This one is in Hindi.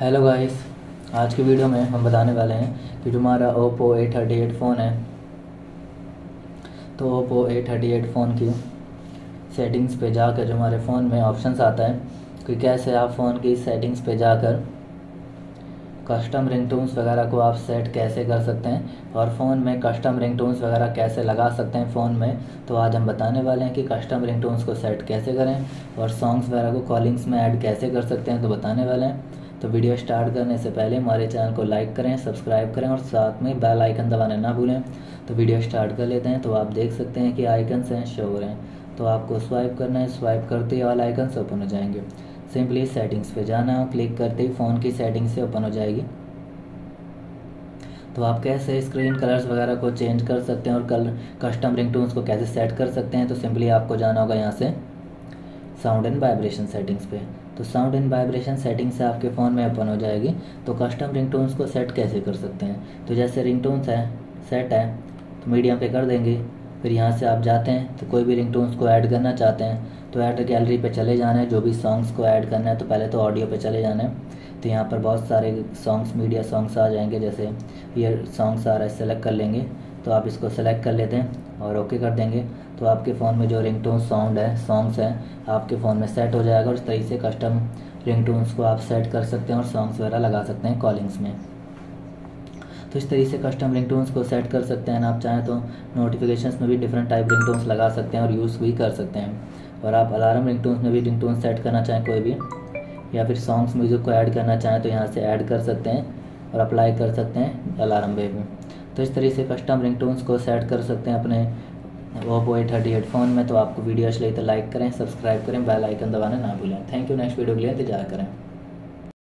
हेलो गाइस आज की वीडियो में हम बताने वाले हैं कि जो हमारा Oppo A thirty eight phone है तो Oppo A thirty eight phone की सेटिंग्स पे जाकर जो हमारे फ़ोन में ऑप्शंस आता है, कि कैसे आप फ़ोन की सेटिंग्स पे जाकर कस्टम रिंगटोन्स वगैरह को आप सेट कैसे कर सकते हैं और फ़ोन में कस्टम रिंगटोन्स वगैरह कैसे लगा सकते हैं फ़ोन में तो आज हम बताने वाले हैं कि कस्टम रिंगटोन्स को सेट कैसे करें और सॉन्ग्स वगैरह को कॉलिंग्स में ऐड कैसे कर सकते हैं तो बताने वाले हैं। तो वीडियो स्टार्ट करने से पहले हमारे चैनल को लाइक करें, सब्सक्राइब करें और साथ में बेल आइकन दबाना ना भूलें। तो वीडियो स्टार्ट कर लेते हैं। तो आप देख सकते हैं कि आइकन्स हैं, शो हो रहे हैं। तो आपको स्वाइप करना है। स्वाइप करते ही ऑल आइकन्स ओपन हो जाएँगे। सिंपली सेटिंग्स पे जाना है क्लिक करते ही फ़ोन की सेटिंग से ओपन हो जाएगी। तो आप कैसे स्क्रीन कलर्स वगैरह को चेंज कर सकते हैं और कल कस्टम रिंगटोन्स को कैसे सेट कर सकते हैं तो सिंपली आपको जाना होगा यहाँ से साउंड एंड वाइब्रेशन सेटिंग्स पे। तो साउंड एंड वाइब्रेशन सेटिंग से आपके फ़ोन में ओपन हो जाएगी। तो कस्टम रिंगटोन्स को सेट कैसे कर सकते हैं? तो जैसे रिंगटोन्स है सेट है तो मीडियम पे कर देंगे। फिर यहाँ से आप जाते हैं तो कोई भी रिंगटोन्स को ऐड करना चाहते हैं तो ऐड गैलरी पे चले जाना है। जो भी सॉन्ग्स को ऐड करना है तो पहले तो ऑडियो पे चले जाना है। तो यहाँ पर बहुत सारे सॉन्ग्स मीडिया सॉन्ग्स आ जाएँगे। जैसे ये सॉन्ग्स आ रहा है सेलेक्ट कर लेंगे। तो आप इसको सेलेक्ट कर लेते हैं और ओके कर देंगे। तो आपके फ़ोन में जो रिंगटोन साउंड है सॉन्ग्स हैं, आपके फ़ोन में सेट हो जाएगा और इस तरीके से कस्टम रिंगटोन्स को आप सेट कर सकते हैं और सॉन्ग्स वगैरह लगा सकते हैं कॉलिंग्स में। तो इस तरीके से कस्टम रिंगटोन्स को सेट कर सकते हैं, आप चाहें तो नोटिफिकेशंस में भी डिफरेंट टाइप रिंगटोन्स लगा सकते हैं और यूज़ भी कर सकते हैं। और आप अलार्म रिंगटोन्स में भी रिंगटोन सेट करना चाहें कोई भी, या फिर सॉन्ग्स म्यूज़िक को ऐड करना चाहें तो यहाँ से ऐड कर सकते हैं और अप्लाई कर सकते हैं अलार्म पे भी तो इस तरीके से कस्टम रिंगटोन्स को सेट कर सकते हैं अपने ओप्पो ए थर्टी फ़ोन में तो आपको वीडियो अच्छी लगी तो लाइक करें, सब्सक्राइब करें, बेल आइकन दबाना ना भूलें। थैंक यू, नेक्स्ट वीडियो के लिए इंतज़ार करें।